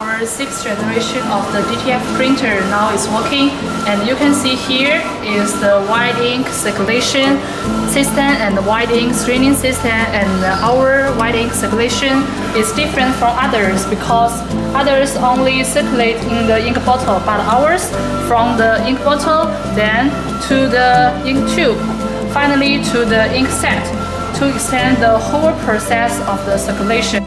Our sixth generation of the DTF printer now is working and you can see here is the white ink circulation system and the white ink screening system and our white ink circulation is different from others because others only circulate in the ink bottle but ours from the ink bottle then to the ink tube finally to the ink set to extend the whole process of the circulation.